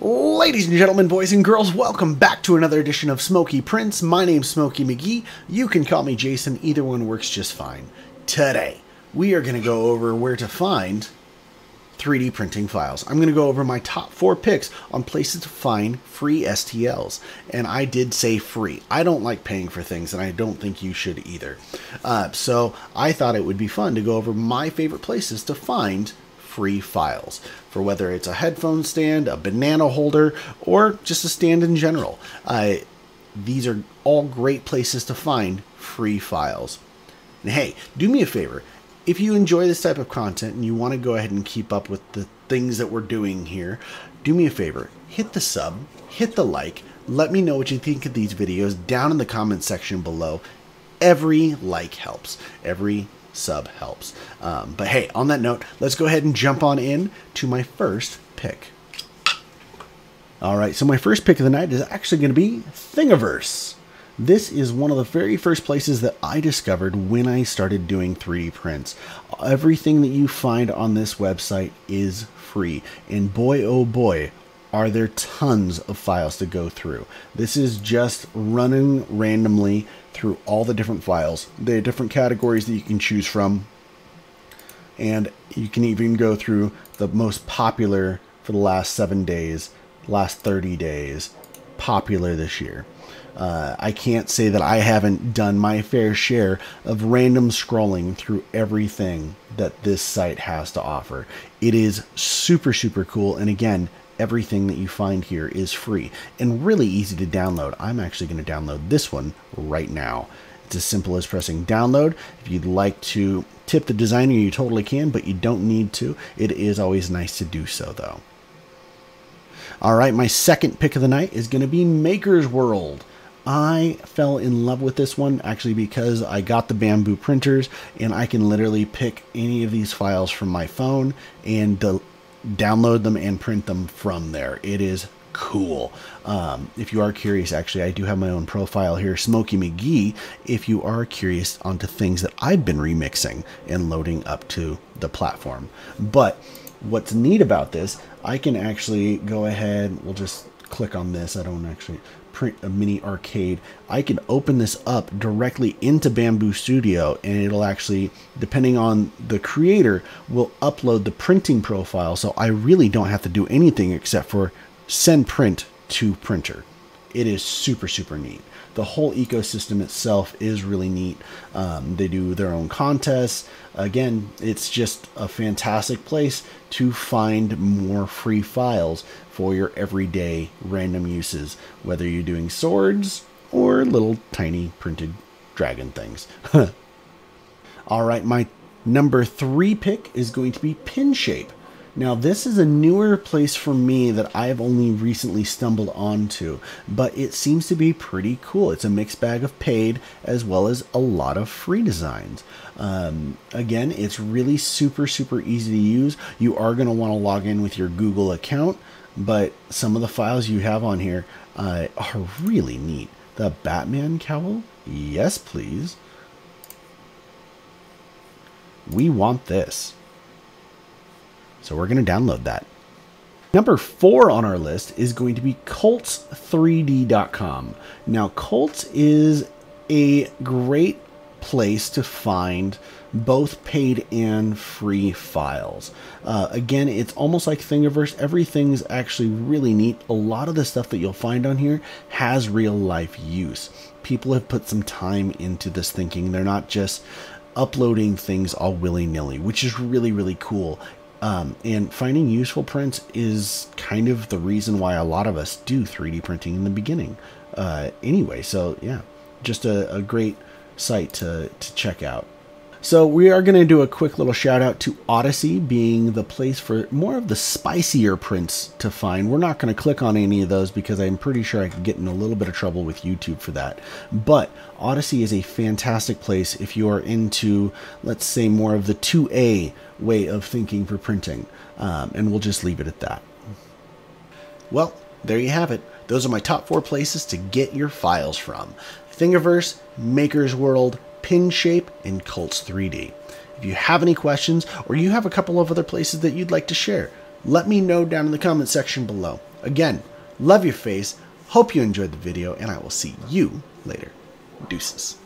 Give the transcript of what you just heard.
Ladies and gentlemen, boys and girls, welcome back to another edition of Smokie Prints. My name's Smokie McGee. You can call me Jason, either one works just fine. Today, we are going to go over where to find 3D printing files. I'm going to go over my top four picks on places to find free STLs. And I did say free. I don't like paying for things, and I don't think you should either. Uh, so I thought it would be fun to go over my favorite places to find free files for whether it's a headphone stand, a banana holder, or just a stand in general. Uh, these are all great places to find free files. And hey, do me a favor. If you enjoy this type of content and you want to go ahead and keep up with the things that we're doing here, do me a favor. Hit the sub, hit the like, let me know what you think of these videos down in the comment section below. Every like helps. Every sub helps. Um, but hey, on that note, let's go ahead and jump on in to my first pick. All right, so my first pick of the night is actually going to be Thingiverse. This is one of the very first places that I discovered when I started doing 3D prints. Everything that you find on this website is free. And boy, oh boy, are there tons of files to go through. This is just running randomly through all the different files. There are different categories that you can choose from. And you can even go through the most popular for the last seven days, last 30 days, popular this year. Uh, I can't say that I haven't done my fair share of random scrolling through everything that this site has to offer. It is super, super cool. And again, everything that you find here is free and really easy to download. I'm actually going to download this one right now. It's as simple as pressing download. If you'd like to tip the designer, you totally can, but you don't need to. It is always nice to do so, though. All right, my second pick of the night is going to be Maker's World. I fell in love with this one actually because I got the Bambu printers and I can literally pick any of these files from my phone and download them and print them from there. It is cool. Um, if you are curious, actually, I do have my own profile here, Smokie McGee, if you are curious onto things that I've been remixing and loading up to the platform. But what's neat about this, I can actually go ahead, we'll just click on this. I don't actually print a mini arcade. I can open this up directly into Bambu Studio and it'll actually, depending on the creator, will upload the printing profile. So I really don't have to do anything except for send print to printer. It is super, super neat the whole ecosystem itself is really neat. Um, they do their own contests. Again, it's just a fantastic place to find more free files for your everyday random uses, whether you're doing swords or little tiny printed dragon things. All right, my number three pick is going to be Pinshape. Now, this is a newer place for me that I've only recently stumbled onto, but it seems to be pretty cool. It's a mixed bag of paid as well as a lot of free designs. Um, again, it's really super, super easy to use. You are going to want to log in with your Google account, but some of the files you have on here uh, are really neat. The Batman cowl? Yes, please. We want this. So we're going to download that. Number four on our list is going to be Cults3D.com. Now, Cults is a great place to find both paid and free files. Uh, again, it's almost like Thingiverse. Everything's actually really neat. A lot of the stuff that you'll find on here has real life use. People have put some time into this thinking. They're not just uploading things all willy nilly, which is really, really cool. Um, and finding useful prints is kind of the reason why a lot of us do 3D printing in the beginning. Uh, anyway, so yeah, just a, a great site to, to check out. So we are going to do a quick little shout out to Odysee being the place for more of the spicier prints to find. We're not going to click on any of those because I'm pretty sure I could get in a little bit of trouble with YouTube for that. But Odysee is a fantastic place if you are into, let's say, more of the 2A way of thinking for printing. Um, and we'll just leave it at that. Well, there you have it. Those are my top four places to get your files from. Thingiverse, Maker's World, Pinshape, in Cults 3D. If you have any questions or you have a couple of other places that you'd like to share, let me know down in the comment section below. Again, love your face, hope you enjoyed the video, and I will see you later. Deuces.